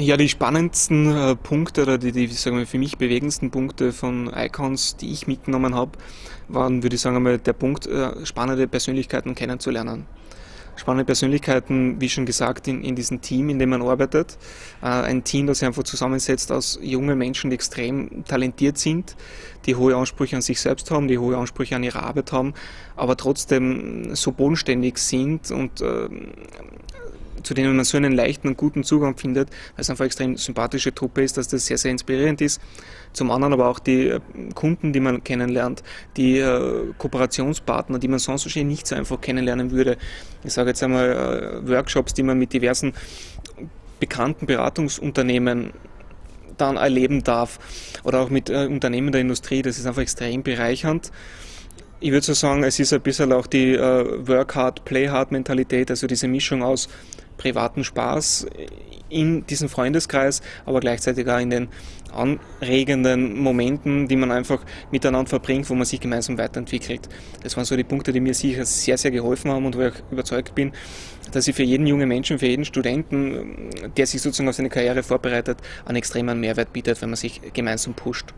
Ja, die spannendsten äh, Punkte oder die, die sagen wir, für mich bewegendsten Punkte von Icons, die ich mitgenommen habe, waren, würde ich sagen, der Punkt, äh, spannende Persönlichkeiten kennenzulernen. Spannende Persönlichkeiten, wie schon gesagt, in, in diesem Team, in dem man arbeitet. Äh, ein Team, das sich einfach zusammensetzt aus jungen Menschen, die extrem talentiert sind, die hohe Ansprüche an sich selbst haben, die hohe Ansprüche an ihre Arbeit haben, aber trotzdem so bodenständig sind und äh, zu denen man so einen leichten und guten Zugang findet, weil es einfach extrem sympathische Truppe ist, dass das sehr, sehr inspirierend ist. Zum anderen aber auch die äh, Kunden, die man kennenlernt, die äh, Kooperationspartner, die man sonst wahrscheinlich nicht so einfach kennenlernen würde. Ich sage jetzt einmal äh, Workshops, die man mit diversen bekannten Beratungsunternehmen dann erleben darf oder auch mit Unternehmen der Industrie. Das ist einfach extrem bereichernd. Ich würde so sagen, es ist ein bisschen auch die Work Hard, Play Hard Mentalität, also diese Mischung aus privaten Spaß in diesem Freundeskreis, aber gleichzeitig auch in den anregenden Momenten, die man einfach miteinander verbringt, wo man sich gemeinsam weiterentwickelt. Das waren so die Punkte, die mir sicher sehr, sehr geholfen haben und wo ich überzeugt bin, dass sie für jeden jungen Menschen, für jeden Studenten, der sich sozusagen auf seine Karriere vorbereitet, einen extremen Mehrwert bietet, wenn man sich gemeinsam pusht.